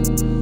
You